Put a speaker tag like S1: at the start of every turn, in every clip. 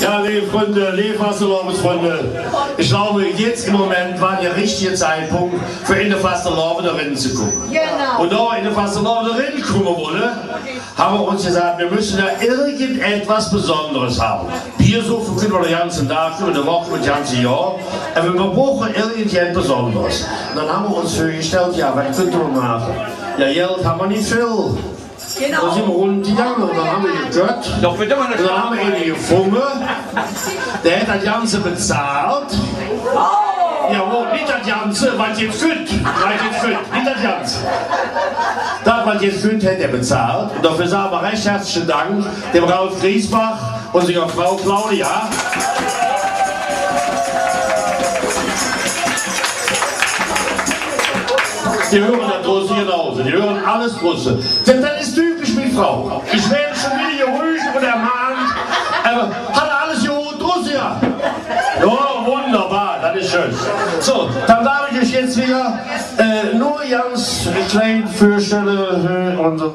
S1: Ja, liebe Freunde, liebe Fastelovensfreunde, ich glaube, jetzt im Moment war der richtige Zeitpunkt, für in der Fastelovene Rennen zu kommen.
S2: Genau.
S1: Und da in der Fastelovene Rennen kommen wollen, haben wir uns gesagt, wir müssen da irgendetwas Besonderes haben. Bier so können wir den ganzen Tag, über die Woche, das ganze Jahr. Aber wir brauchen irgendetwas Besonderes. Und dann haben wir uns vorgestellt, ja, was könnten wir machen? Ja, Geld haben wir nicht viel. Dann sind wir rund gegangen und dann haben wir gehört.
S3: Doch bitte mal eine
S1: Und dann haben wir ihn gefunden. Der hat das Ganze bezahlt. Jawohl, nicht das Ganze, was jetzt gut. Was jetzt gut, nicht das Ganze. Das, was jetzt gut, hat er bezahlt. Und dafür sagen wir recht herzlichen Dank dem Ralf Griesbach und seiner Frau Claudia. Die hören das Russe genauso, die hören alles Russe. Denn das ist typisch mit Frau. Ich werde schon wieder geruhig und ermahnt, aber hat er alles gut, Russe ja? Wunderbar, das ist schön. So, dann darf ich euch jetzt wieder äh, nur ganz klein vorstellen, äh, unsere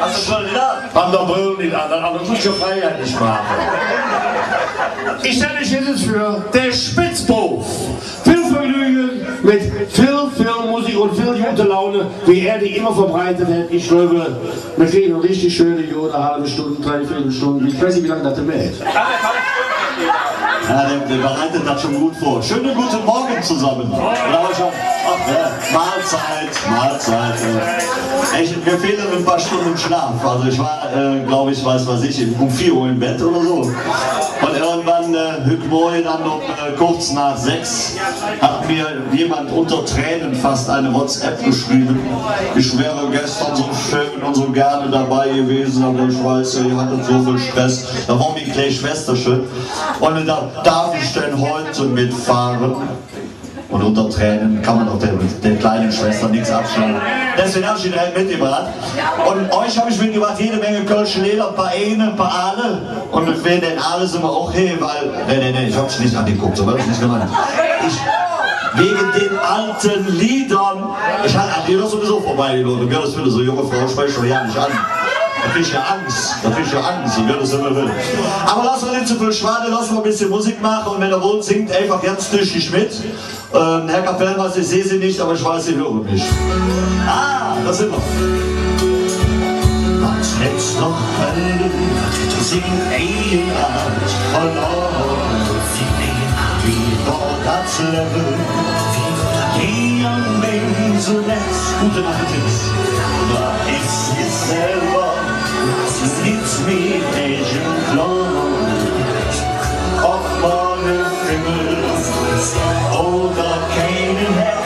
S4: Hast du schon da?
S1: an der Brille nicht an, an der Tusche Freiheit nicht machen. Ich stelle euch jetzt für der. Viel Vergnügen mit viel, viel Musik und viel gute Laune, wie er die immer verbreitet hat. Ich glaube, wir kriegen eine richtig schöne Jode, halbe Stunde, drei, vier Stunden. Ich weiß nicht, wie lange das denn hält.
S4: Ja, der, der bereitet das schon gut vor. Schönen guten Morgen zusammen. Oder auch schon, ach, ja, Mahlzeit, Mahlzeit. Äh. Ich, mir fehlen ein paar Stunden Schlaf. Also ich war, äh, glaube ich, weiß was ich, um 4 Uhr im Bett oder so. Und irgendwann, äh, heute Morgen dann um äh, kurz nach sechs, hat mir jemand unter Tränen fast eine WhatsApp geschrieben. Ich wäre gestern so schön und so gerne dabei gewesen, aber ich weiß, ihr hattet so viel Stress. Da war meine kleine Schwester schön. Und da darf ich denn heute mitfahren? Und unter Tränen kann man doch der, der kleinen Schwester nichts abschlagen. Deswegen habe ich ihn direkt mitgebracht. Und euch habe ich mitgebracht jede Menge Kölsche Leder, ein paar Ene, ein paar Aale. Und wir werden den Aale sind wir auch hey, weil. Nee, nee, nee, ich habe es nicht angeguckt, so war das nicht gemeint. Ich, wegen den alten Liedern. Ich hatte an dir doch sowieso vorbei, Leute. Das würde so junge Frau sprechen schon ja nicht an. Da krieg ich ja Angst, da krieg ich ja Angst, so wird es immer will. Aber lass uns nicht zu viel schwaden, lass mal ein bisschen Musik machen und wenn er wohnt, singt einfach ganz tüchtig mit. Ähm, Herr Kapellmeister, ich sehe Sie nicht, aber ich weiß, Sie hören mich. Ah, da sind wir. Was hätt's noch können, sin egen art forlåt Vi var das Level, die an mig så lätt Gute Nacht jetzt. Vad är sig selber, nichts mit egen plan Ob man en Himmel oder keinen Herd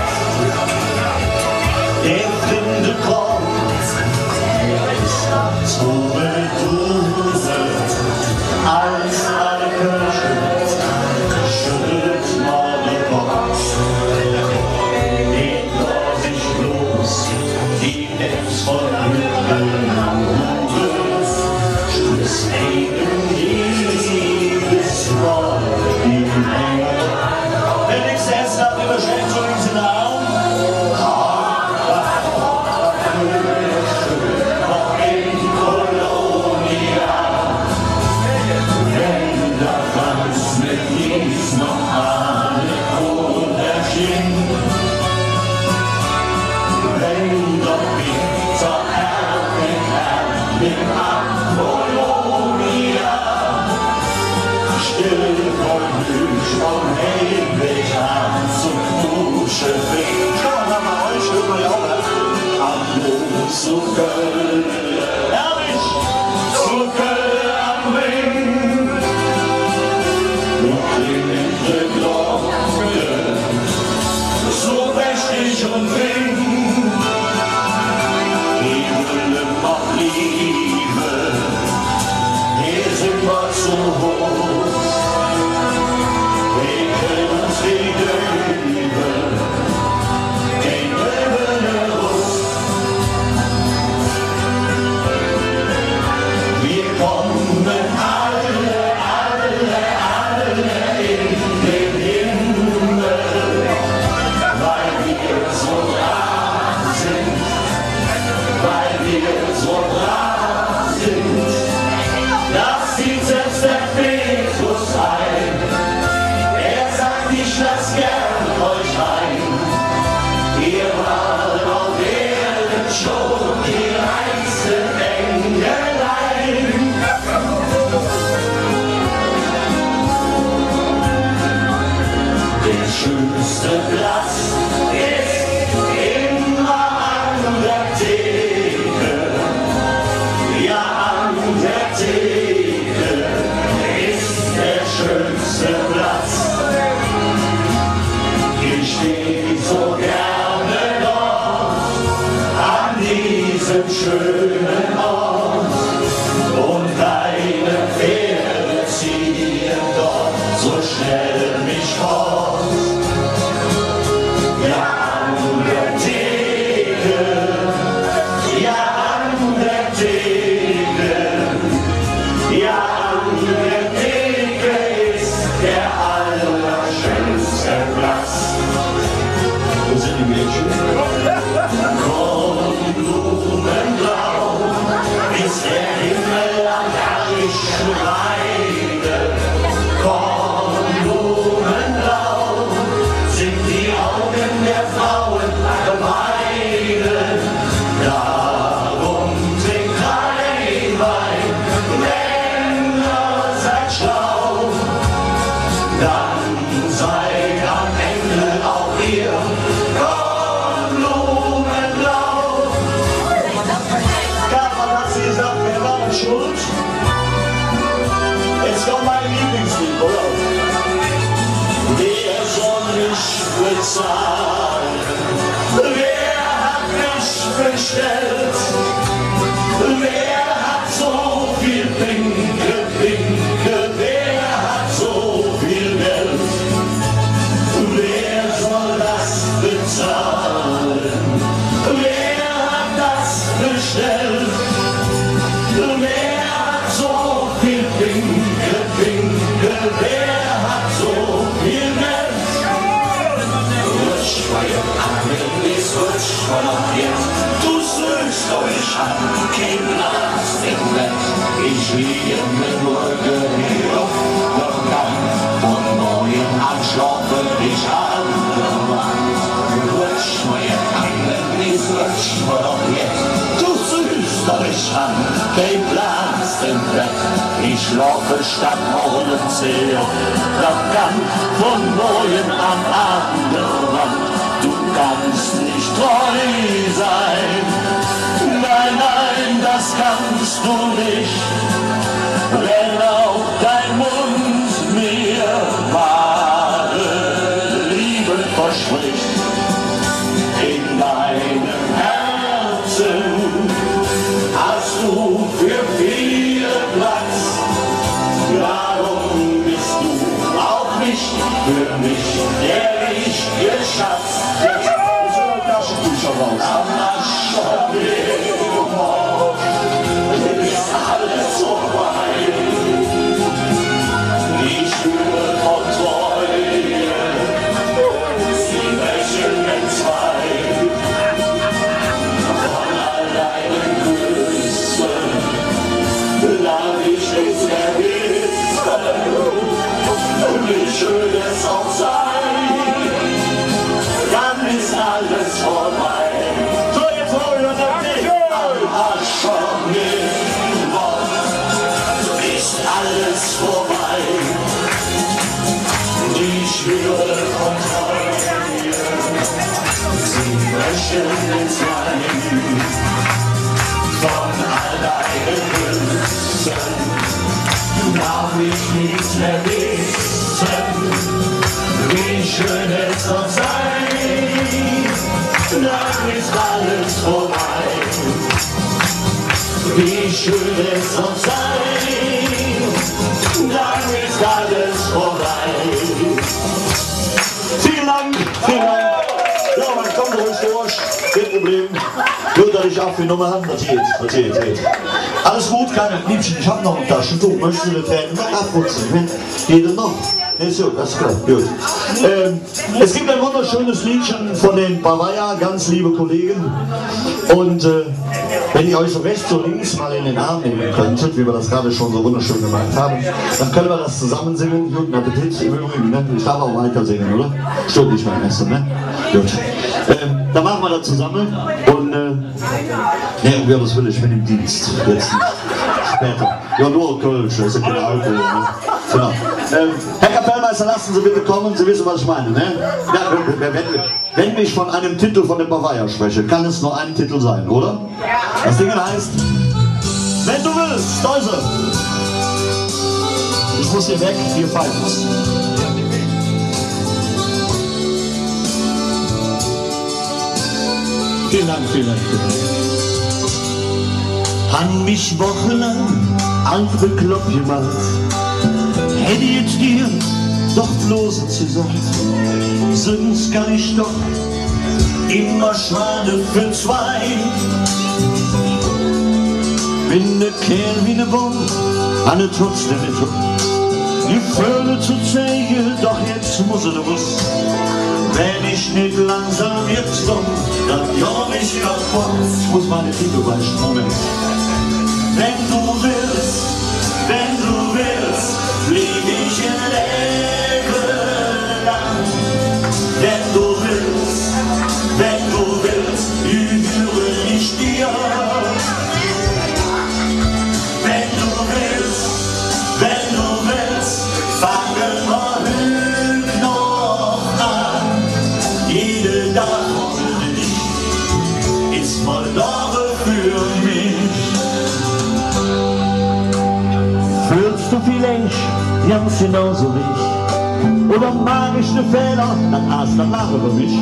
S4: Der Winde kommt, so bedurse als alle bezahlen? Wer hat mich bestellt? An, kein Glas im Bett. Ich laufe statt Maulenzähl, doch kann von neuem am anderen Wand. Du kannst nicht treu sein. Nein, nein, das kannst du nicht. Wenn auch dein Mund mir wahre Liebe verspricht. applause. Nicht Nummer an, das geht, das geht, geht. Alles gut, keine Liebchen, ich hab noch ein Taschentuch, möchtest du die Tränen noch abputzen? Denn noch? Das ist klar, gut. Ähm, es gibt ein wunderschönes Liedchen von den Bavaria, ganz liebe Kollegen. Und äh, wenn ihr euch so rechts und links mal in den Arm nehmen könntet, wie wir das gerade schon so wunderschön gemacht haben, dann können wir das zusammen singen. Guten Appetit ne? Ich darf auch weiter singen, oder? Stimmt nicht mein Essen, ne? Gut. Ähm, dann machen wir das zusammen und äh, ja, um Gottes Willen, ich bin im Dienst. Jetzt. Später. Ja, nur Kölsch, das ist ja kein Alkohol. Ne? Genau. Ähm, Herr Kapellmeister, lassen Sie bitte kommen, Sie wissen, was ich meine. Ne? Ja, wenn, wenn, ich von einem Titel von der Bavaria spreche, kann es nur ein Titel sein, oder? Das Ding heißt, wenn du willst, Deuse. Ich muss hier weg, hier pfeifen. Vielen Dank, vielen Dank. Han mich wochenlang andere Klopp gemacht. Hätte jetzt dir doch bloß gesagt, sonst kann ich doch immer Schwane für zwei. Bin ne Kerl wie ne Bombe, Anne trotzdem nicht Die Vögel zu zeigen, doch jetzt muss er was. Wenn ich nicht langsam jetzt komm, dann jahr ich kaputt. Ich muss meine Finger Moment. Wenn du willst, wenn du willst, blieb ich in Leben lang. Wenn du ganz genauso wie ich? Oder mag ich ne Fehler, dann hast du Lache über mich.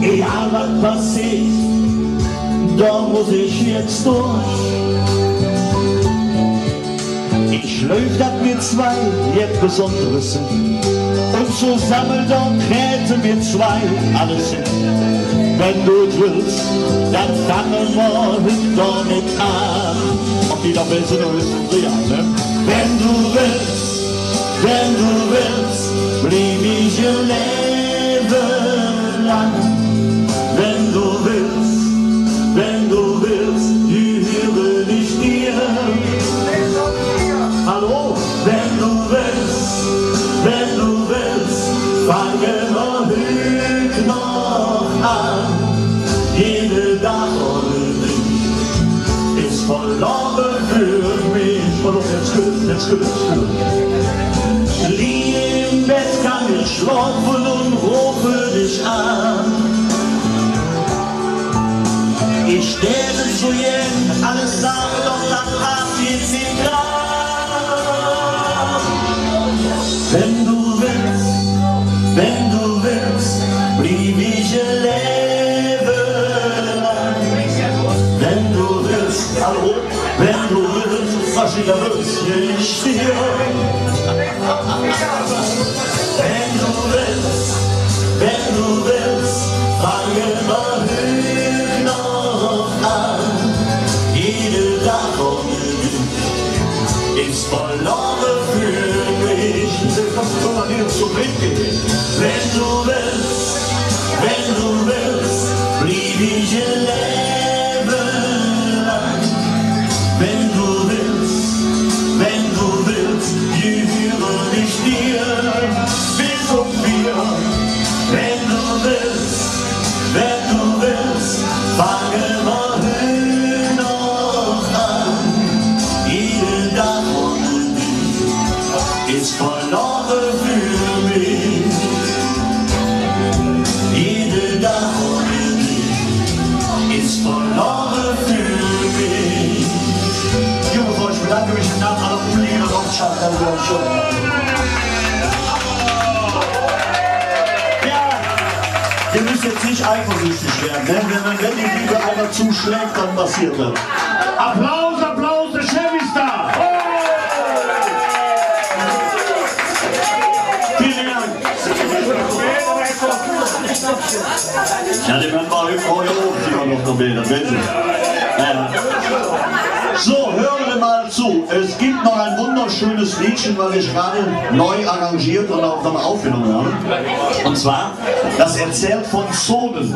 S4: Egal was passiert, da muss ich jetzt durch. Ich läuft ab mir zwei jetzt Besonderes sind. Und zusammen dann hätten wir zwei alles hin. Wenn du willst, dann fangen wir damit an. Ob die oder wissen sie ja, ne? Wenn du willst, blieb ich ihr Leben lang. Wenn du willst, wenn du willst, höre ich dir. Hallo, wenn du willst, wenn du willst, fangen wir heute noch an. Jede Tag ohne dich ist verloren für mich. Und jetzt gut, jetzt gut, jetzt. Lieg im Bett kann ich schlafen und rufe dich an. Ich sterbe zu jedem, alles sagt doch, dann passiert sie dran. Wenn du willst, wenn du willst, blieb ich Leben. Wenn du willst, hallo, wenn du willst, was ich da willst, ich dir. Wenn du willst, wenn du willst, wir heute noch an. Jede dich ist verloren für Ja, ihr müsst jetzt nicht eifersüchtig werden, ne? wenn, wenn die Liebe einer zuschlägt, dann passiert das.
S1: Applaus, Applaus, der Chef ist da!
S4: Vielen Dank. Ja, die werden mal vorher oben, die noch noch Bilder, bitte. Ja. Mal zu. Es gibt noch ein wunderschönes Liedchen, was ich gerade neu arrangiert und auch dann aufgenommen habe. Und zwar, das erzählt von Zonen.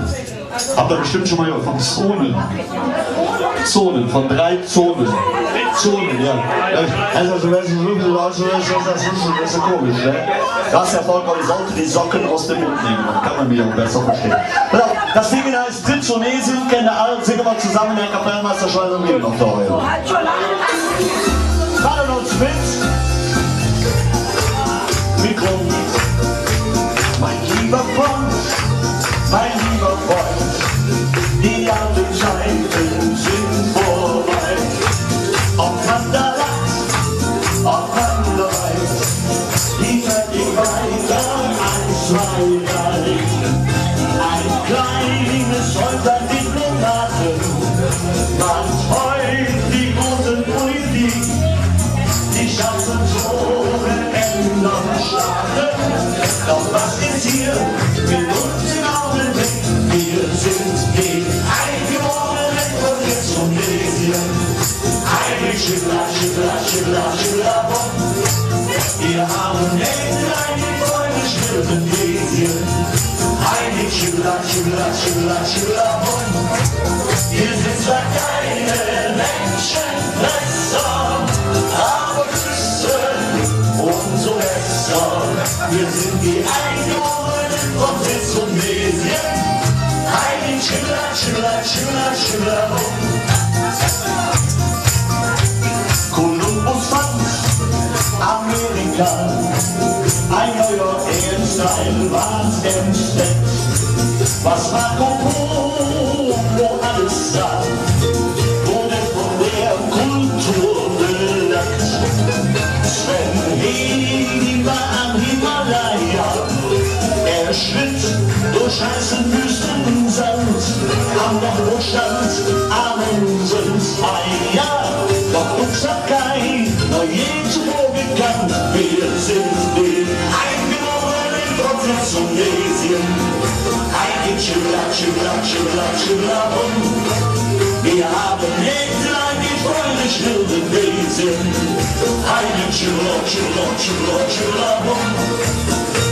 S4: Habt ihr bestimmt schon mal gehört, von Zonen. Zonen, von drei Zonen. Zonen, ja. Also, wenn du so viel Leute das ist das ist so komisch, ne? Du hast ja vollkommen, sollte die Socken aus dem Mund nehmen, kann man mich auch besser verstehen. Das Ding heißt Trittsonesi, kennen alle, singen wir zusammen der Kapellmeisterschule und gehen noch da heute. Fallen uns mit. Mikro. Mein lieber Freund, mein lieber Freund, die alten Zeiten sind Schiller, Schiller, Wir haben Englein, die Freunde schwirren Lesien. Heilig, Schiller, Schiller, Schiller, Schiller, Wir sind zwar keine Menschenfresser, aber Küssen umso besser. Wir sind die Eingeborenen von Sitz und Mesien. Heilig, Schiller, Schiller, Schiller, Schiller, Amerika, ein neuer Ehrenstyle war's entdeckt. Was Marco Polo alles sah, Schiller, Schiller, Schiller, Schiller, wir haben Händler, die Freunde schwirren Wesen. Heilig, Schiller, Schiller, Schiller, Schiller, wir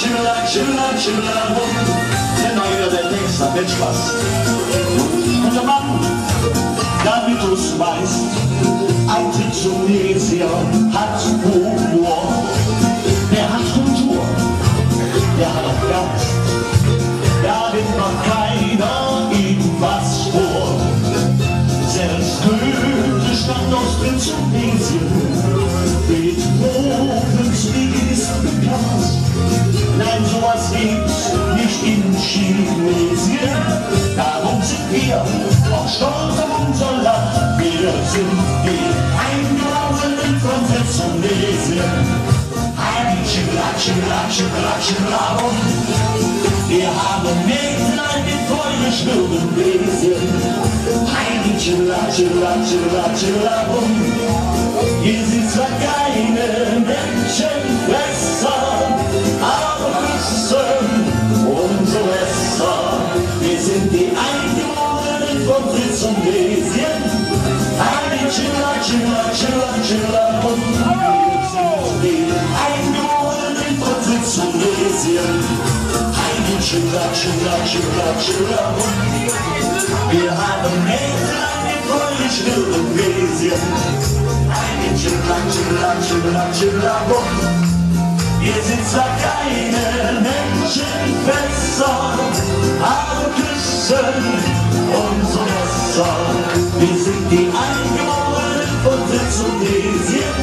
S4: Schiller, Schiller, Schiller, Schiller, Der neue, der Text hat nicht Spaß. Unser Mann, Davidus meist, alte Tunesier, hat Humor. Der hat Kultur, der hat auch Geist. David macht keiner ihm was vor. Selbst Goethe stammt aus Prinzipien. Beethovens Lied ist bekannt. Sowas gibt's nicht in Chinesien. Darum sind wir auch stolz auf unser Land. Wir sind die Eingeborenen von Sitzonesien. Heilig, Schiller, Schiller, Schiller, Schiller, wir haben Mägdlein, die Feuer schwirren Wesen. Heilig, Schiller, Schiller, Schiller, Schiller, Hier sind zwar keine Menschenfresser, von Sitz und Lesien. Heilig, Schiller, Schiller, Schiller, Schiller, wir sind die Eingeborenen von Sitz und Lesien. Heilig, Schiller, Schiller, Schiller, Schiller, wir haben Mädchen die Freude schwirren Wesen. Heilig, Schiller, Schiller, Schiller, Schiller, wir sind zwar keine Menschenfresser, aber küssen umso besser. Wir sind die Eingeborenen von Sitz und Lesien.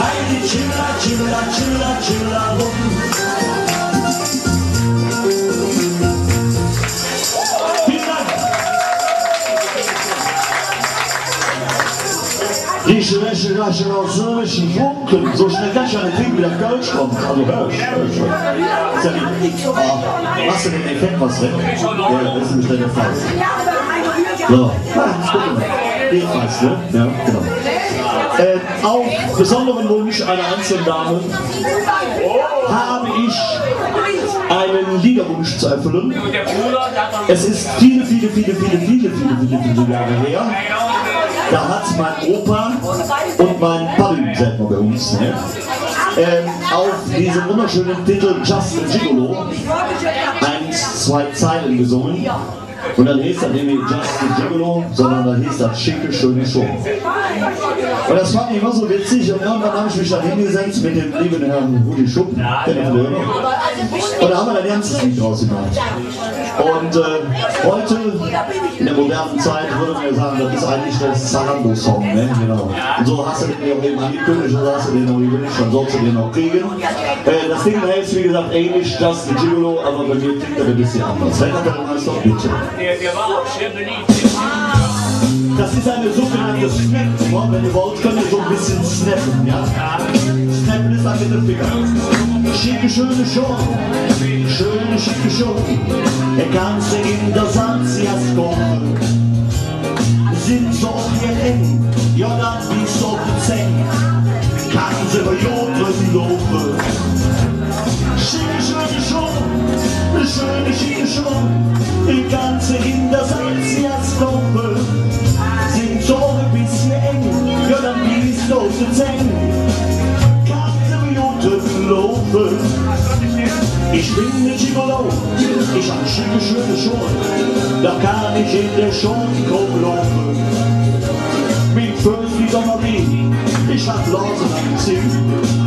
S4: Heilig, Schiller, Schiller, Schiller, Schiller, Vielen Die Schwäche gleichen aus Funken, so schnell kann ich ja nicht wie der Kölsch kommt. Also hör ich, hör ich. Ist ja nicht. Ah, machst du den Effekt was weg? Ja, das ist nämlich der Fall. So, mal. Jedenfalls, ne? Ja, genau. Äh, auf besonderen Wunsch einer einzelnen Dame habe ich einen Liederwunsch zu erfüllen. Es ist viele, viele, viele, viele, viele, viele, viele, viele Jahre her. Da hat mein Opa und mein Papi, man bei uns, ne? ähm, auf diesem wunderschönen Titel Just a Gigolo eins, zwei Zeilen gesungen. Und dann hieß das nämlich Just a Gigolo, sondern dann hieß das schicke, schöne Show. Und das fand ich immer so witzig und irgendwann habe ich mich da hingesetzt mit dem lieben Herrn Rudi Schupp, der Döner. Und da haben wir ein ganzes Lied draus gemacht. Und äh, heute, in der modernen Zeit, würde man ja sagen, das ist eigentlich der Zalando-Song. Ne? Genau. Und so hast du den ja auch eben angekündigt und so hast du den auch gewünscht, dann sollst du den auch kriegen. Äh, das Ding heißt, wie gesagt, ähnlich Just a Gigolo, aber bei mir klingt er ein bisschen anders. Wenn er dann heißt doch bitte.
S2: Der, der auch sehr beliebt.
S4: Das ist eine sogenannte Snap-Form. Wenn ihr wollt, könnt ihr so ein bisschen snappen. Ja? Snappen ist ein Mittelfinger. Schicke, schöne Show. Schöne, schicke Show. Der ganze in der Sansias-Gruppe sind so hier eng. Ja, dann wie so bezeng. Kann sie bei Jodren laufen. Schicke, schöne Show. Schöne, schicke Show. Die ganze in der Sansias-Gruppe sind so ein bisschen eng. Ja, dann wie so bezeng. Kann sie bei Jodren laufen. Ich bin nicht Gigolo, ich hab schicke, schöne Schuhe, da kann ich in der Schonkomm laufen. Mit fünf wie Sommerwien, ich hab Blasen am Zinn,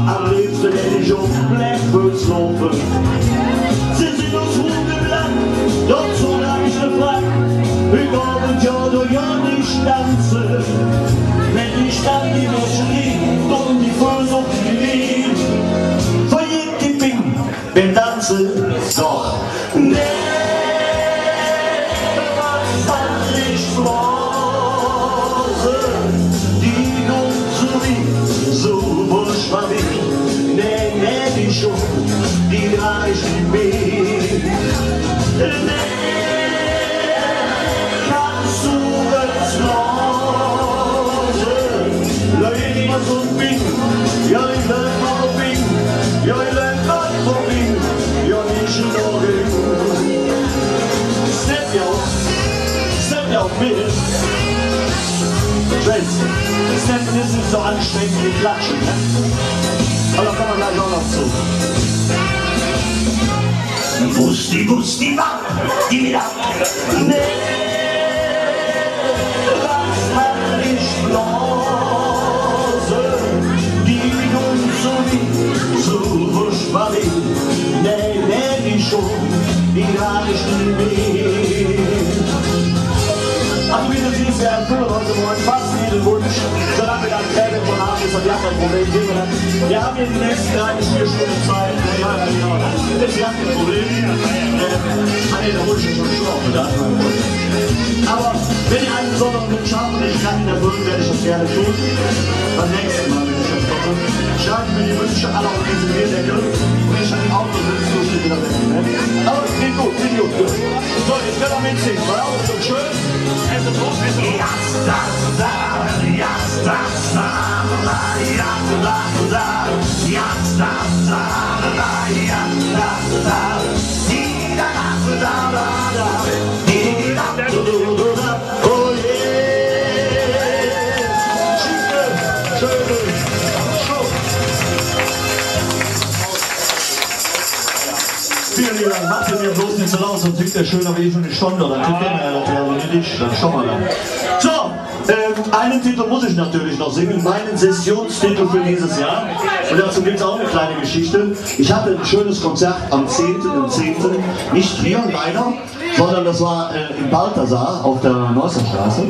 S4: am liebsten hätte ich auf Blackbirds laufen. Nur Hungeblatt, doch so lang ich ne Flagg, ich glaube, ja, du ja nicht tanzen, wenn ich dann die Bing, wenn tanzen doch. Nee, Snappen ist so anstrengend wie Klatschen? Aber da kommen wir gleich auch noch zu. Wusti, wusti, wapp, die da. Nee, was kann ich bloßen? Die nun so wie so verschwallig. Nee, nee, die schon, die reichen mir. Ach, wie du siehst, erfüllen heute Morgen fast jeden Wunsch. Solange wir dann Tränen von haben, ist das ja kein Problem. Wir haben hier die nächsten drei bis vier Stunden Zeit. Ja, genau. Das ist ja kein Problem. Ah, nee, der Wunsch ist schon gestorben. Da. Aber wenn ihr einen besonderen Wunsch habt und ich kann ihn erfüllen, werde ich das gerne tun. Beim nächsten Mal, wenn ich das komme, schreiben mir die Wünsche alle auf diese Bierdeckel und ich habe auch noch Wünsche, so steht wieder weg. Ne? Aber klingt gut, klingt gut. gut. So, jetzt können wir mitsingen, weil auch so schön. Oh mir bloß nicht so laut, sonst singt der schöner wie ich schon eine Stunde, dann tippt der mir nachher, also nicht ich, dann schauen wir dann. So, ähm, einen Titel muss ich natürlich noch singen, meinen Sessionstitel für dieses Jahr. Und dazu gibt es auch eine kleine Geschichte. Ich hatte ein schönes Konzert am 10.10., nicht hier leider, sondern das war äh, im Balthasar auf der Neusserstraße.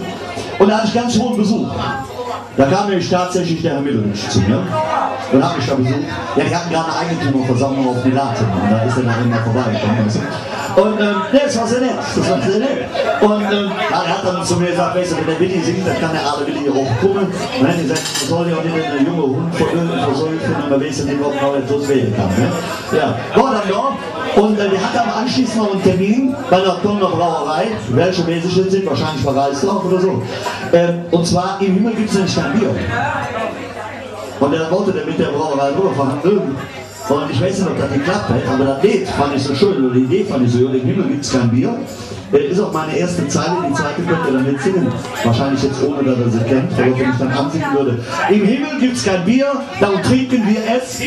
S4: Und da hatte ich ganz hohen Besuch. Da kam nämlich tatsächlich der Herr Mittelwitsch zu mir und hat mich da besucht. Ja, die hatten gerade eine Eigentümerversammlung auf Pilaten und da ist er dann immer vorbeigekommen. Und ähm, das war sehr nett, das war sehr nett. Und ähm, ja, er hat dann zu mir gesagt, weißt du, wenn der Willi singt, dann kann der alle Willi hier hochkommen. Und dann hat er gesagt, man soll ja auch nicht einen junge Hund versäufen und man weiß ja nicht, ob man etwas wählen kann. Ne? Ja, war dann da. Und äh, wir hatten am anschließend noch einen Termin bei der Kölner Brauerei, welche Wesentlichen sind, wahrscheinlich bei Reisdorf oder so. Ähm, und zwar im Himmel gibt es kein Bier. Und er wollte der mit der Brauerei rüberfahren. Und ich weiß nicht, ob das geklappt hat, aber das Lied fand ich so schön, oder die Idee fand ich so, im Himmel gibt es kein Bier. Äh, ist auch meine erste Zeile, die zweite könnt ihr dann mitsingen. Wahrscheinlich jetzt ohne, dass er sie kennt, aber wenn ich dann ansingen würde. Im Himmel gibt es kein Bier, darum trinken wir es.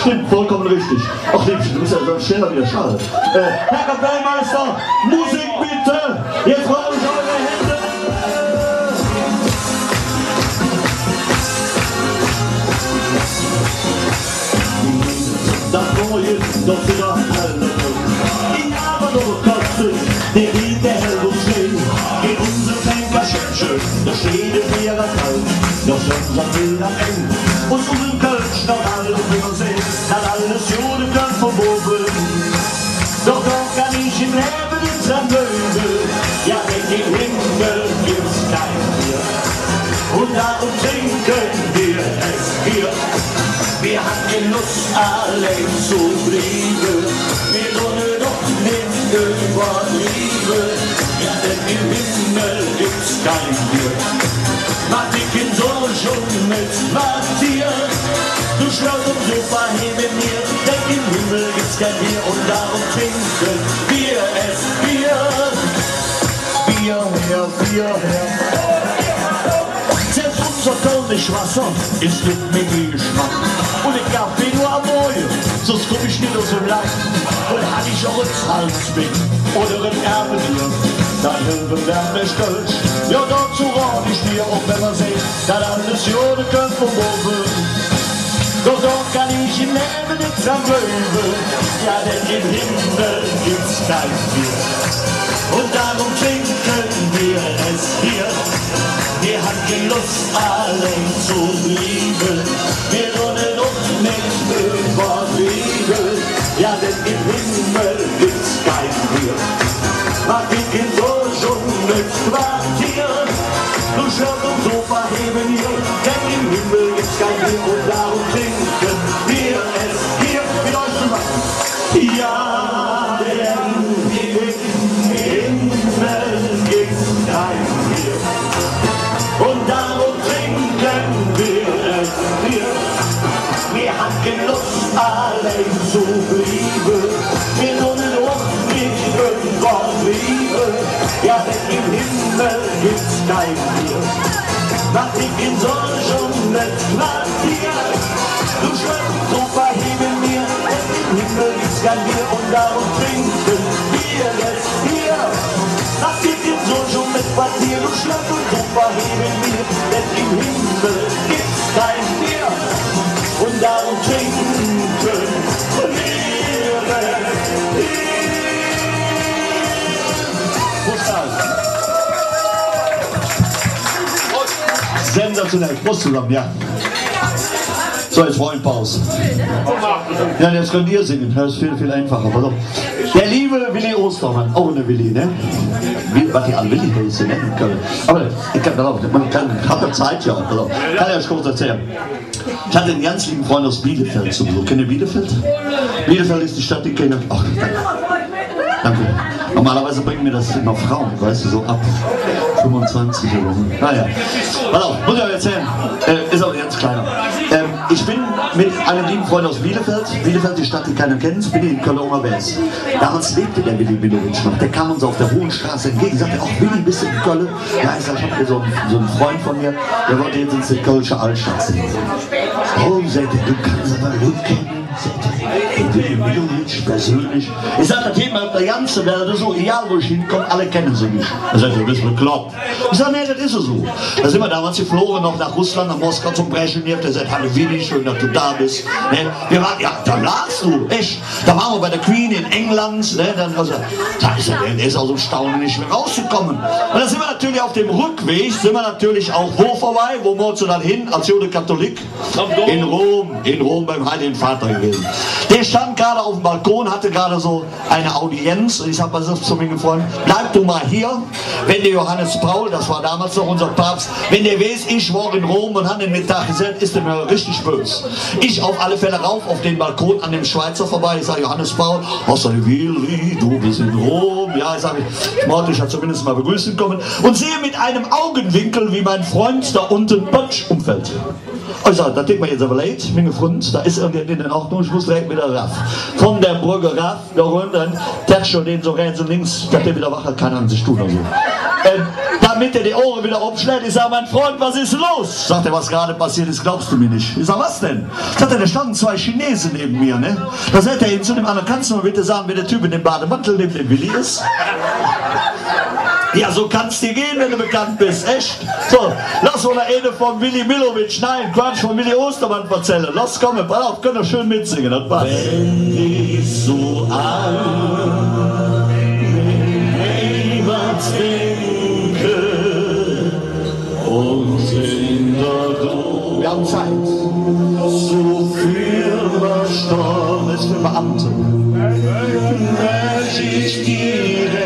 S4: Stimmt, vollkommen richtig. Ach, du bist ja so schneller wieder schade. Äh, Herr Kapellmeister, Musik bitte! Jetzt brauche ich Doch wieder alle. Die aber noch kostet, der Wind, der uns schnell. Geht unser Tanker schön, schön, da steht der Bier das kalt. Doch sagt wir am Ende. Und unseren Kölsch noch alle für uns sehen, dann alles Juden kann verboten. Doch doch kann ich im Leben nicht dran gewöhnen. Ja, in den Himmel gibt's kein Bier. und darum trinken Genuss allein zu bleiben, wir wollen doch nicht über Liebe, ja denn im Himmel gibt's kein Bier. Mach dich in so schon mit Quartier, du schlägst um Sofa neben mir, denn im Himmel gibt's kein Bier und darum trinken wir es Bier. Bier her, Bier her. Selbst unser Kölnisch-Wasser ist mit mir Geschmack. Und ich gab mir nur am Morgen, sonst komm ich nicht so lang. Und hab ich auch ins Hals mit oder ein Erbe dir, dann helfen wir mir stolz. Ja, dazu rat ich dir, auch wenn man sieht, dass alles Jode können vom Oben. Doch dort kann ich im Leben nichts am Löwen, ja, denn im Himmel gibt's kein Bier. Und darum haben die Lust, allein zu lieben. Wir wollen doch nicht überleben. Ja, denn im Himmel gibt's kein Bier. Mach ich in so schon mit Quartier. Du schaust um Sofa heben Schon mit Quartier. Du schwörst, so verheben mir, denn im Himmel gibt's kein Bier. Und darum trinken wir es hier. Mach dich in Sonne schon mit Quartier. Du schwörst, so verheben mir, denn im Himmel gibt's kein Bier. Und darum trinken wir Sensationell, Prost zusammen, ja. So, jetzt Freundpause. Ja, jetzt könnt ihr singen, das ist viel, viel einfacher. Pass. Der liebe Willi Ostermann, auch eine Willi, ne? Was die alle Willi heißen, ne? Aber ich kann, pass auf, man kann, hat ja Zeit ja, pass auf. Kann ja kurz erzählen. Ich hatte einen ganz lieben Freund aus Bielefeld zu Besuch. Kennt ihr Bielefeld? Bielefeld ist die Stadt, die kenne ich. Ach. Danke. Normalerweise bringen mir das immer Frauen, weißt du, so ab 25 oder so. Naja. Pass auf, muss ich euch erzählen. Äh, ist aber ganz kleiner. Ähm, ich bin mit einem lieben Freund aus Bielefeld, Bielefeld, die Stadt, die keiner kennt, bin ich in Köln West. Damals lebte der Willi Milowitsch noch. Der kam uns auf der Hohen Straße entgegen, sagte, ach Willi, bist du in Köln? Ja, ich sag, ich hab hier so einen, so einen Freund von mir, der wollte jetzt ins Kölsche Altstadt singen. Oh, sagte, du kannst aber gut Milowitsch persönlich. Ich sag, das Thema auf der ganzen Welt, so egal wo ich hinkomme, alle kennen sie mich. Er sagt, du bist bekloppt. Ich sag, nee, das ist so. Da sind wir damals geflogen, noch nach Russland, nach Moskau zum Brezhnev. Der sagt, hallo Willi, schön, dass du da bist. Ne? Wir waren, ja, da lagst du, echt. Da waren wir bei der Queen in England. Ne? Dann, also, da ist er, der ist aus dem Staunen nicht mehr rausgekommen. Und da sind wir natürlich auf dem Rückweg, sind wir natürlich auch wo vorbei, wo wolltest du dann hin, als Jude Katholik? In Rom, in Rom beim Heiligen Vater gewesen. Der stand gerade auf dem Balkon, hatte gerade so eine Audienz. Ich habe gesagt zu meinem Freund, bleib du mal hier, wenn der Johannes Paul, das war damals noch unser Papst, wenn der weiß, ich war in Rom und habe den Mittag gesehen, ist der mir richtig böse. Ich auf alle Fälle rauf auf den Balkon an dem Schweizer vorbei, ich sage, Johannes Paul, sag ich, Willi, du bist in Rom, ja, ich sage, dich ja zumindest mal begrüßen kommen. Und sehe mit einem Augenwinkel, wie mein Freund da unten Potsch umfällt. Sage, das tut mir jetzt aber leid, mein Freund, da ist irgendwie in Ordnung, ich muss direkt wieder raff. Von der Brücke raff, da runter, Tercho den so rechts und links, dass der wieder wach hat, kann an sich tun oder so. Ähm, damit er die Ohren wieder umschlägt, ich sage, mein Freund, was ist los? Sagt er, was gerade passiert ist, glaubst du mir nicht. Ich sage, was denn? Sagt er, da standen zwei Chinesen neben mir, ne? Da sagt er ihm zu dem anderen, kannst du mal bitte sagen, wer der Typ in dem Bademantel neben dem Willi ist? Ja, so kannst du gehen, wenn du bekannt bist, echt. So, lass mal eine von Willi Milowitsch, nein, Quatsch, von Willi Ostermann erzählen. Lass kommen, pass auf, können wir schön mitsingen, das passt. Wenn ich so an Heimat denke und in der wir haben Zeit, so viel verstorben ist für Beamte, möchte ich direkt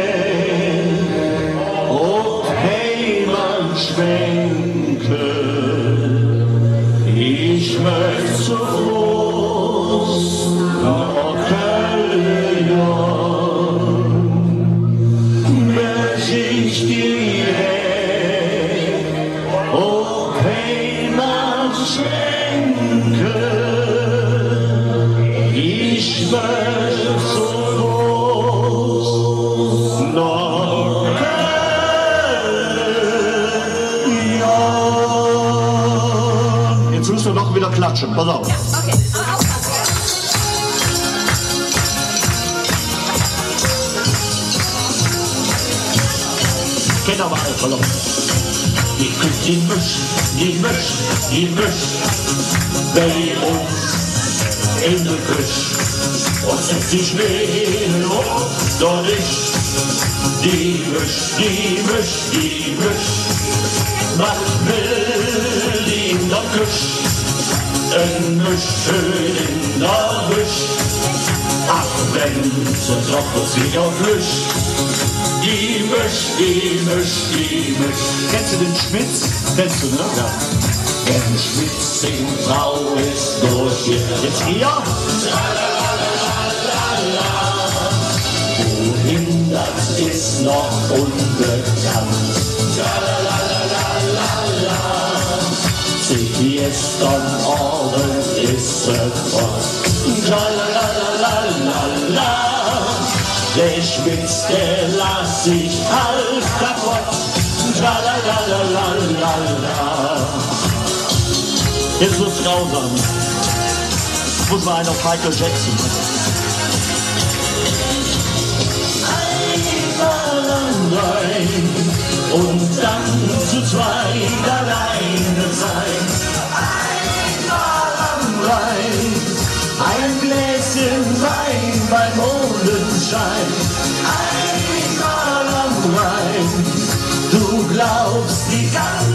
S4: klatschen. Pass auf.
S2: Okay.
S4: Kennt aber alle verloren. Die Küche, die Misch, die Misch, die Misch. Bei uns in der Küche. Und setzt sich Schnee hoch, doch nicht. Die Misch, die Misch, die Misch. Was will die in der Misch schön in der Küche. Ach, wenn so trocken sie auf Fisch. Die Misch, die Misch, die Misch. Kennst du den Schmitz? Kennst du, ne? Ja. Wenn Schmitz in Frau ist durch hier. Jetzt hier. Wohin das ist noch unbekannt. Gestern Abend ist sie fort. Tralalalala. Der Schmitz, der lass sich halb kaputt. Tralalalala. Jetzt wird's grausam. Muss man einen auf Michael Jackson. Einmal allein und dann zu zweit alleine sein. Einmal am Rhein, ein Gläschen Wein beim Mondenschein. Einmal am Rhein, du glaubst, die ganze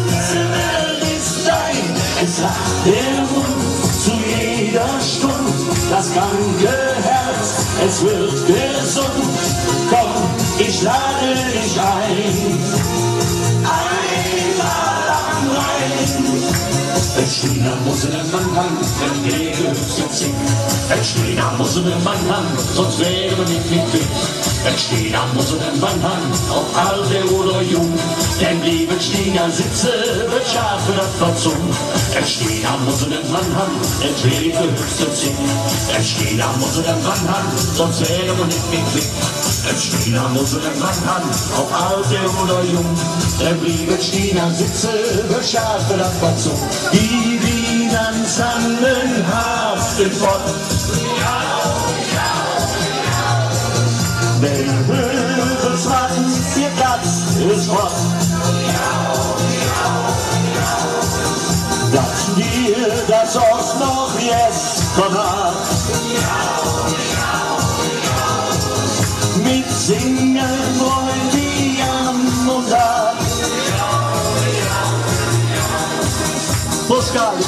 S4: Ein China muss in den Mann haben, wenn Gehüpfte zieht. Ein China muss in den Mann haben, sonst wäre man nicht Glück. Ein China muss in den Mann haben, ob alte oder jung. Denn liebe China sitze, wird scharf das Verzung. Ein China muss in den Mann haben, entweder die Gehüpfte zieht. Ein China muss in den Mann haben, sonst wäre man nicht Glück. Ein China muss in den Mann haben, ob alte oder jung. Der liebe China sitze, wird scharf für das Haften fort. Wenn Höfels machen, ihr Platz ist fort. Dass dir das Ost noch jetzt vernaht. Mit Singen wollen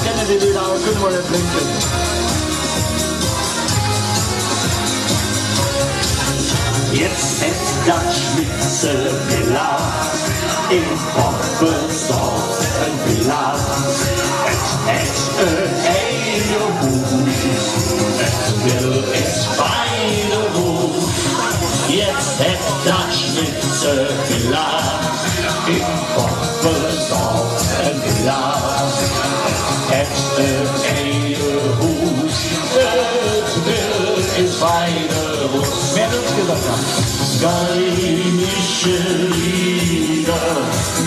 S4: Pascal, ich kenne die Lieder, aber können wir nicht trinken. Jetzt hätt das Schnitzel gelacht, im Poppelsdorf ein Pilat. Et, et, äh, ey, juhu, et will es beide ruh. Jetzt hätt das Schnitzel Gallische Lieder,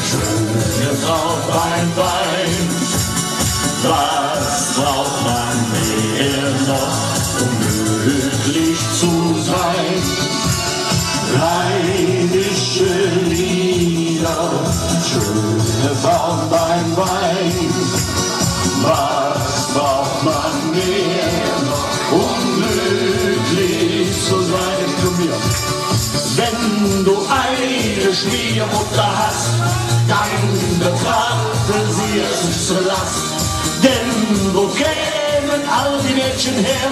S4: schöne Frau beim Wein. Was braucht man mehr noch, um glücklich zu sein? Rheinische Lieder, schöne Frauen beim eine Schwiegermutter hast, dann betrachte sie es zur Last. Denn wo kämen all die Mädchen her?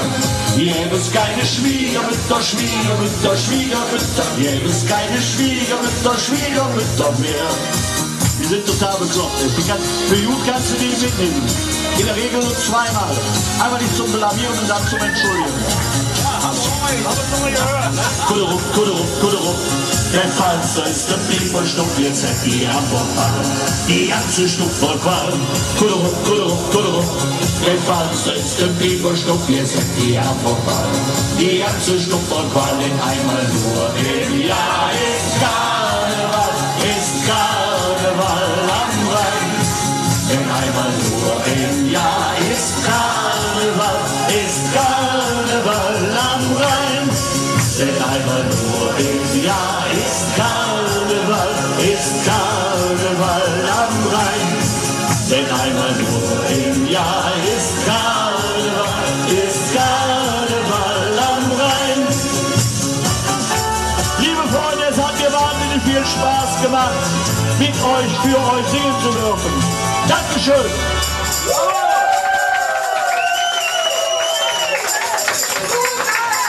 S4: Gäbe es keine Schwiegermütter, Schwiegermütter, Schwiegermütter. Gäbe es keine Schwiegermütter, Schwiegermütter mehr. Die sind total kann, für Jud kannst du die mitnehmen. In der Regel nur zweimal. Einmal nicht zum Blamieren und dann zum Entschuldigen. Kudderup, Kudderup, Kudderup. Der Pfalzer ist der Pieperstuck, jetzt hat die Antwort fallen. Die ganze Stuck voll Qualm. Kudderup, Kudderup, Kudderup.
S2: Mit falsestem Bibelschnuck, wir sind die vorbei. Die ganze Schnupperqual in einmal nur im Jahr ist Karneval, ist Karneval am Rhein. In einmal nur im Jahr ist Karneval, ist Karneval am Rhein. Denn einmal nur Spaß gemacht, mit euch, für euch singen zu dürfen. Dankeschön.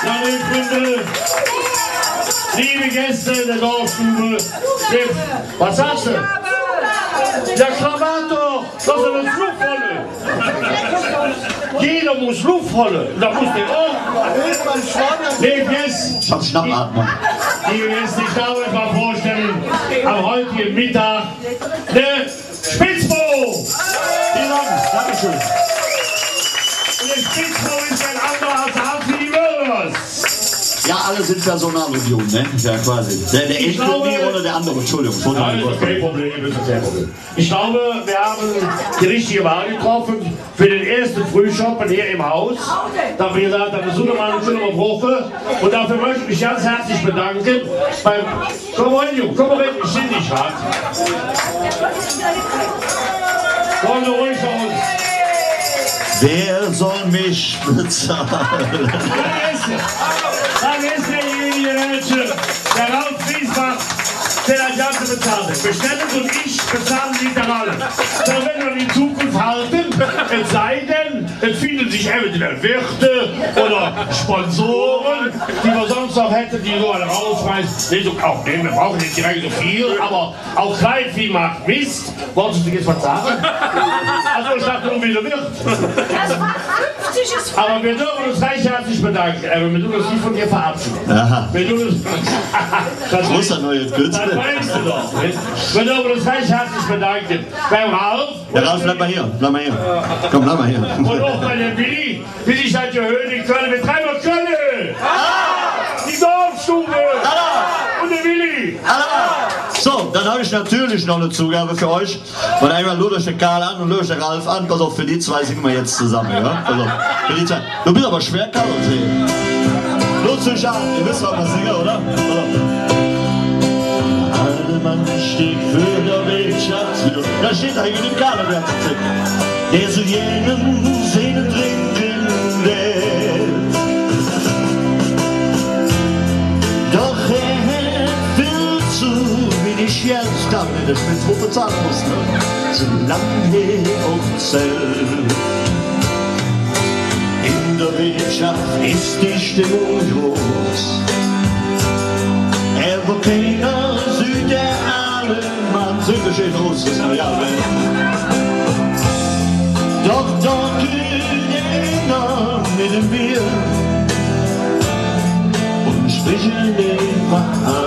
S1: Liebe Freunde, liebe Gäste der Dorfstube, was sagst du? Ja, Krawatt doch, das ist eine Luftvolle. Jeder muss Luftvolle, da muss der auch. Liebe Gäste,
S4: Schon Schnappatmung.
S1: liebe Gäste, ich darf euch mal vorstellen, am heutigen Mittag, der Spitzbo.
S4: Vielen Dank. Dankeschön.
S1: Und der Spitzbo
S4: Ja, alle sind Personalunion, ne? Ja, quasi. Der, der
S1: Ich
S4: eine
S1: glaube-
S4: oder der andere. Entschuldigung.
S1: Nein, ist kein Problem, ist kein Problem. Ich glaube, wir haben die richtige Wahl getroffen für den ersten Frühschoppen hier im Haus. Da haben wir gesagt, das ist mal eine schöne Woche. Und dafür möchte ich mich ganz herzlich bedanken beim. Komm rein, Junge, komm rein, ich sehe dich hart. Komm du ruhig bei uns.
S4: Wer soll mich bezahlen?
S1: Welche, der Ralf Friesbach, der Ganze bezahlt. Bestellung und ich bezahlen sich eventuell Wirte oder Sponsoren, die wir sonst noch hätten, die so eine rausreißen. Nee, so auch nehmen, wir brauchen nicht direkt so viel, aber auch Kleinvieh macht Mist. Wolltest du jetzt was sagen? Also ich dachte, nur wieder wird.
S3: Das war 50 ist
S1: Aber wir dürfen uns recht herzlich bedanken. Aber wir tun uns nicht von dir verabschieden.
S4: Aha.
S1: Wir tun uns. das
S4: Muss er noch jetzt
S1: Das
S4: kürzen?
S1: weißt du doch. Wir dürfen uns recht herzlich bedanken. Beim Ralf.
S4: Ja, Ralf, bleib mal hier. Bleib mal hier. Komm, bleib mal hier.
S1: Und auch bei der Willi. Willi ist halt Höhe in Köln. Wir treiben noch Köln. Die Dorfstube. Und der Willi.
S4: So, dann habe ich natürlich noch eine Zugabe für euch. Und einmal lud euch den Karl an und lud euch den Ralf an. Pass auf, für die zwei singen wir jetzt zusammen, ja? Auf, für die zwei. Du bist aber schwer Karl und sehen. Lud euch an, ihr wisst, was wir singen, oder? Pass auf. Alle Mann steht für der Wirtschaft. Da steht eigentlich im Karl, wer hat Der zu jenen Spitzbuch bezahlen muss. Zu lang her und zell. In der Wirtschaft ist die Stimmung groß. Er will keiner Süd der alle Mann, groß, das ist ja Doch dort einer mit dem Bier und sprechen den an.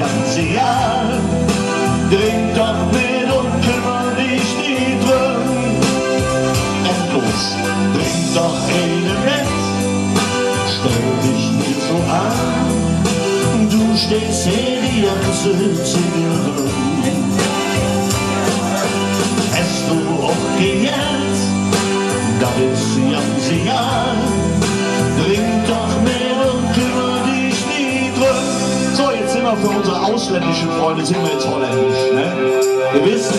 S4: Ganze Jahr. Trink doch mit und kümmer dich nie drum. Endlos, trink doch mit, stell dich nicht so an. Du stehst hier die ganze Zigarre. Hast du auch gelernt, das ist ganze Jahr. Wir für unsere ausländischen Freunde, sind wir jetzt holländisch, ne? Ihr wisst,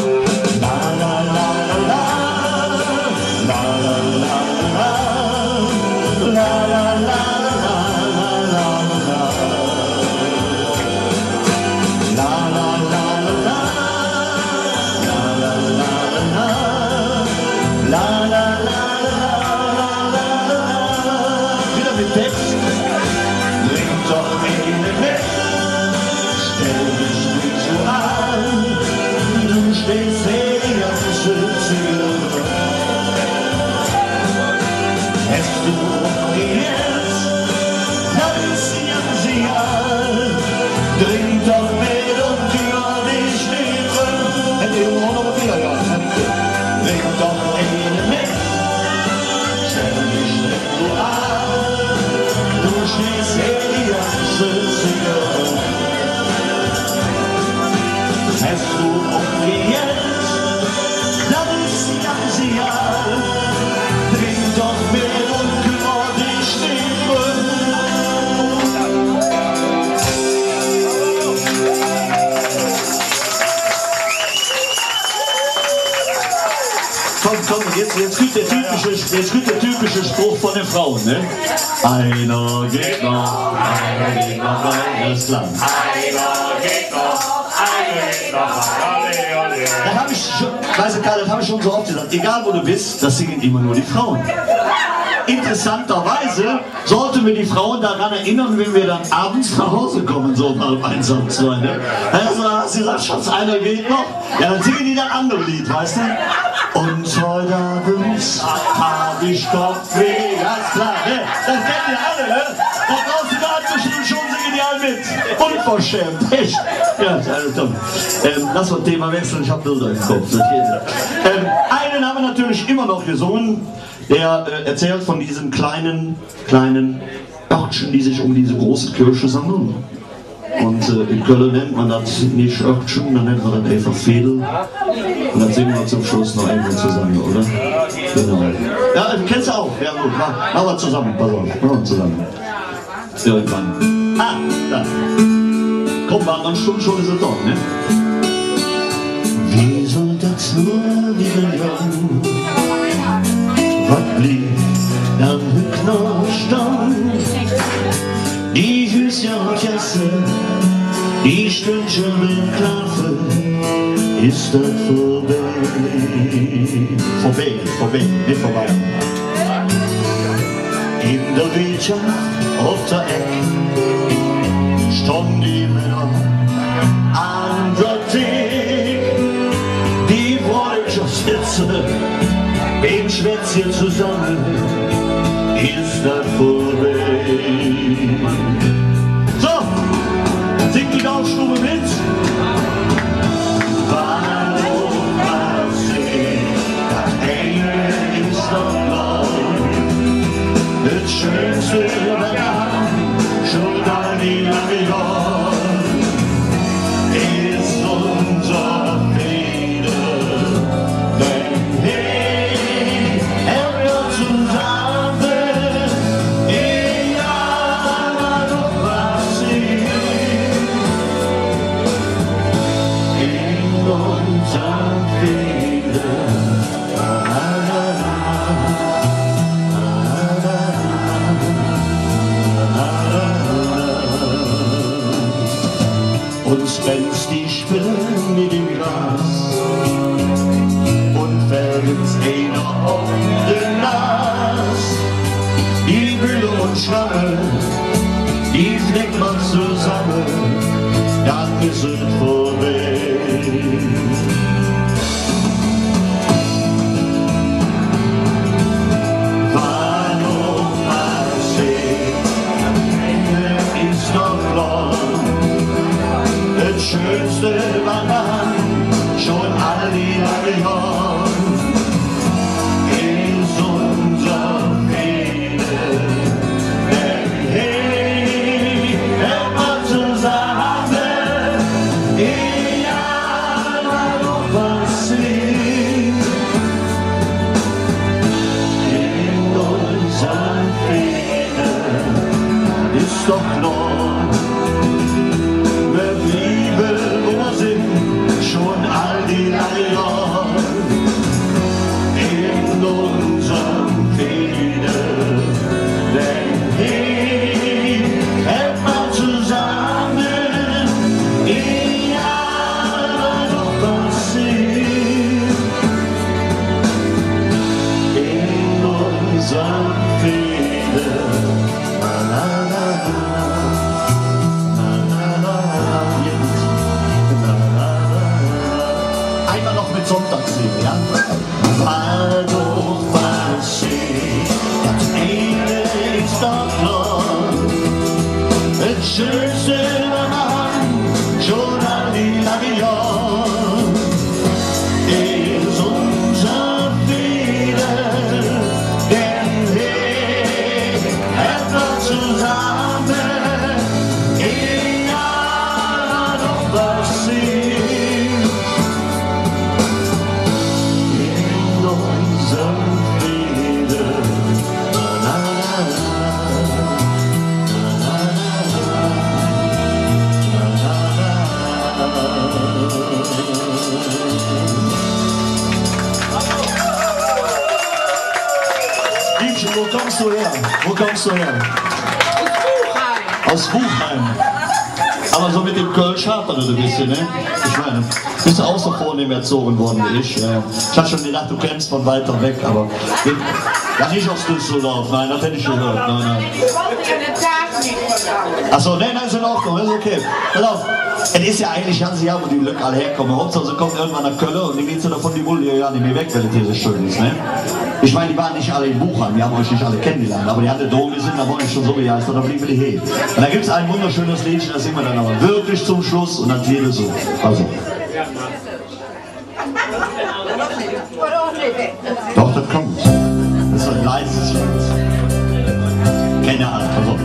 S4: typische, jetzt kommt der typische Spruch von den Frauen, ne? Einer geht noch, einer geht noch rein ins Land. Das habe ich schon, weißt du, Karl, das habe ich schon so oft gesagt. Egal wo du bist, das singen immer nur die Frauen. Interessanterweise sollten wir die Frauen daran erinnern, wenn wir dann abends nach Hause kommen, so um halb eins, halb zwei. Ne? Also hast du Schatz, einer geht noch. Ja, dann singen die das andere Lied, weißt du? Und heute Abend hab ich Kopfweh, ganz klar, ne? Das kennen wir alle, ne? Da draußen da zwischen den Schuhen singen die alle mit. Unverschämt, echt. Ja, also dumm. Ähm, lass uns Thema wechseln, ich hab Bilder im Kopf. Ähm, einen haben wir natürlich immer noch gesungen, der äh, erzählt von diesen kleinen, kleinen Örtchen, die sich um diese große Kirche sammeln. Und äh, in Köln nennt man das nicht Örtchen, dann nennt man das einfach Fädel. Und dann singen wir zum Schluss noch irgendwo zusammen, oder? Genau. Ja, äh, kennst du auch? Ja gut, mach, machen wir zusammen, pass auf, machen wir zusammen. Irgendwann. Ah, da. Komm, war noch Stunde schon ist es doch, ne? Wie soll das nur wieder lang? Am Hücknerstand? Die Hüscherkasse, die Stündchen mit Kaffee, ist das vorbei. Vorbei, vorbei, nicht vorbei. In der Wirtschaft auf der Ecke standen die Männer an der Theke. Die wollen schon im Schwätzchen zusammen, ist das vorbei. So, singt die Gaustube mit. Warum passiert das eine ist doch blau? Das Schönste dann ist so hapert es ein bisschen, ne? Ich meine, bist du auch so vornehm erzogen worden wie ich. Ja. Ich hatte schon gedacht, du kennst von weiter weg, aber. Ja, nicht aus Düsseldorf, nein, das hätte ich gehört. Nein, nein. Achso, nein, nein, ist in Ordnung, ist okay. Pass auf, es ist ja eigentlich ganz Jahr, wo die Leute alle herkommen. Hauptsache, sie kommen irgendwann nach Köln und dann geht sie davon die Wolle ja nicht mehr weg, weil es hier so schön ist, ne? Ich meine, die waren nicht alle in Buchheim, die haben euch nicht alle kennengelernt, aber die hatten Dom, sind da wollen schon so begeistert, da blieben die hier. Und da gibt es ein wunderschönes Liedchen, das singen wir dann aber wirklich zum Schluss und dann jede so. Also. Doch, das kommt. Das ist ein leises Lied. Keine Ahnung, also.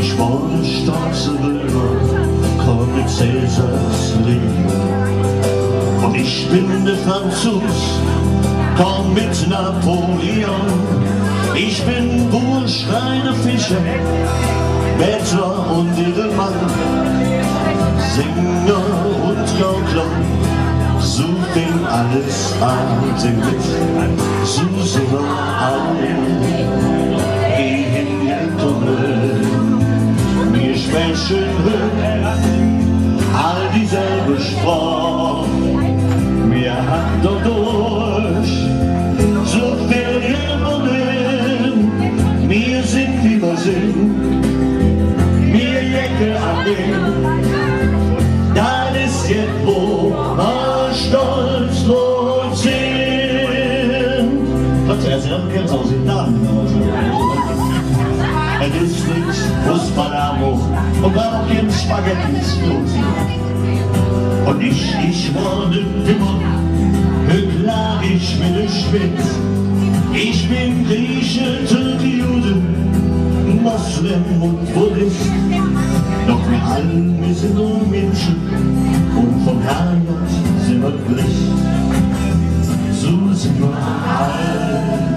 S4: Ich wollte stolz rüber, komm mit Cäsars Liebe. Und ich bin der Franzos, komm mit Napoleon. Ich bin Bursch, reiner Fischer, Bettler und Edelmann, Sänger und Gaukler, such den alles Atem mit, such sogar und auch im Spaghetti Und ich, ich wurde immer, klar ich bin spitz. Ich bin Grieche, Türke, Jude, Moslem und Buddhist. Doch wir alle, wir sind nur Menschen und vom Herrgott sind wir gleich. So sind wir alle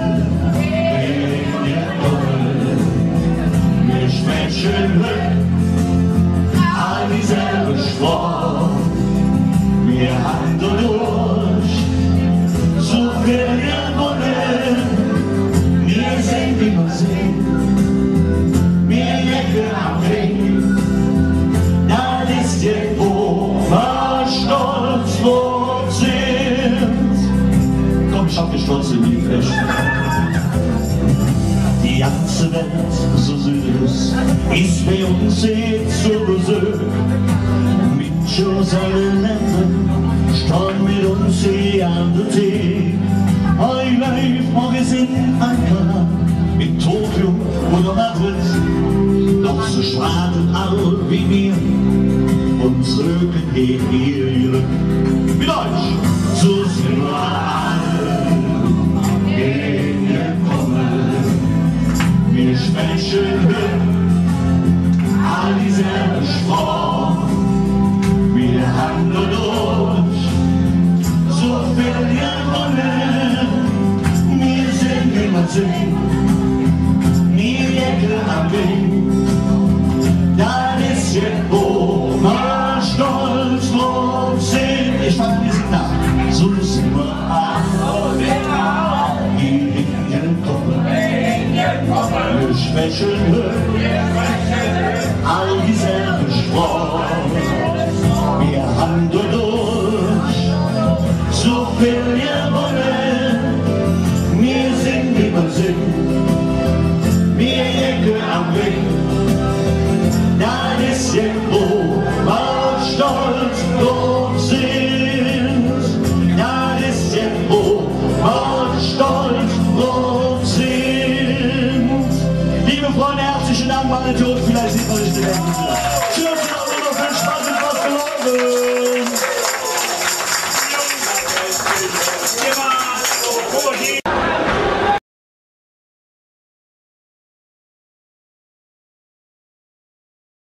S4: Tee. Ein Live Magazin Ankara in Tokio oder Madrid. Doch so sprachen alle wie wir und uns Rücken hier mit euch wir alle hingekommen. Wir sprechen singen, wir Ecke am Weg. Dann ist jetzt wo mal stolz drauf sind. Ich fand diesen Tag, so sind wir alle hier hingekommen. Wir schwächeln